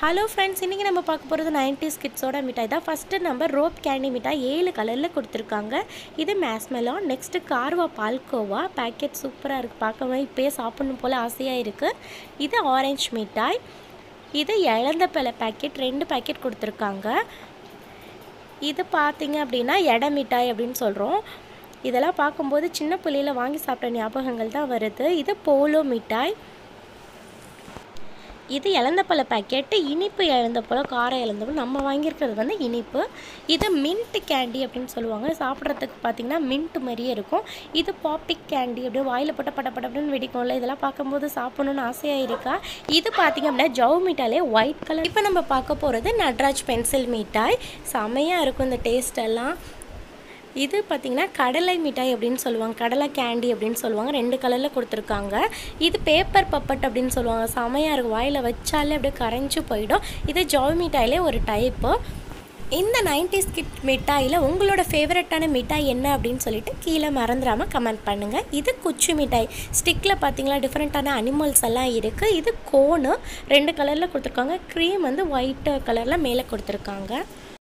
Hello friends இன்றைக்கி நம்ம பார்க்க போகிறது நைன்டி கிட்ஸோட மிட்டாய் தான். ஃபஸ்ட்டு நம்ம ரோப் கேண்டி மிட்டாய் ஏழு கலரில் கொடுத்துருக்காங்க. இது மேஸ்மெலான் நெக்ஸ்ட்டு கார்வா பால்கோவா பேக்கெட் சூப்பராக இருக்குது பார்க்கவே இப்போயே சாப்பிட்ணும் போல் ஆசையாக இருக்குது இது ஆரஞ்சு மிட்டாய். இது இழந்த பல பேக்கெட் ரெண்டு பேக்கெட் கொடுத்துருக்காங்க. இது பார்த்திங்க அப்படின்னா எடை மிட்டாய் அப்படின்னு சொல்கிறோம் இதெல்லாம் பார்க்கும்போது சின்ன பிள்ளையில் வாங்கி சாப்பிட்ட ஞாபகங்கள் தான் வருது. இது போலோ மிட்டாய். இது இழந்தப்பழ பேக்கெட்டு இனிப்பு இழந்தப்பழம் காரம் இழந்தப்பழம் நம்ம வாங்கியிருக்கிறது வந்து இனிப்பு. இது மின்ட் கேண்டி அப்படின்னு சொல்லுவாங்க. சாப்பிட்றதுக்கு பார்த்திங்கன்னா மின்ட் மாதிரியே இருக்கும். இது பாப்பிக் கேண்டி அப்படியே வாயில் போட்ட பட படப்படன்னு வெடிக்கும்ல. இதெல்லாம் பார்க்கும்போது சாப்பிடணும்னு ஆசையாக இருக்கா? இது பார்த்திங்க அப்படின்னா ஜவ் மிட்டாலே ஒயிட் கலர் இப்போ நம்ம பார்க்க போகிறது நட்ராஜ் பென்சில் மிட்டாய். செமையாக இருக்கும் இந்த டேஸ்ட் எல்லாம். இது பார்த்திங்கன்னா கடலை மிட்டாய் அப்படின்னு சொல்லுவாங்க. கடலை கேண்டி அப்படின்னு சொல்லுவாங்க. ரெண்டு கலரில் கொடுத்துருக்காங்க. இது பேப்பர் பப்பட் அப்படின்னு சொல்லுவாங்க. செமையாக இருக்கும். வாயில் வச்சாலே அப்படியே கரைஞ்சி போயிடும். இது ஜாய் மிட்டாயிலே ஒரு டைப்பு இந்த நைன்டிஸ் கிட் மிட்டாயில் உங்களோட ஃபேவரட்டான மிட்டாய் என்ன அப்படின்னு சொல்லிட்டு கீழே மறந்துடாமல் கமெண்ட் பண்ணுங்கள் இது குச்சி மிட்டாய். ஸ்டிக்கில் பார்த்தீங்களா டிஃப்ரெண்ட்டான அனிமல்ஸ் எல்லாம் இருக்குது இது கோனு ரெண்டு கலரில் கொடுத்துருக்காங்க. க்ரீம் வந்து ஒயிட் கலரில் மேலே கொடுத்துருக்காங்க.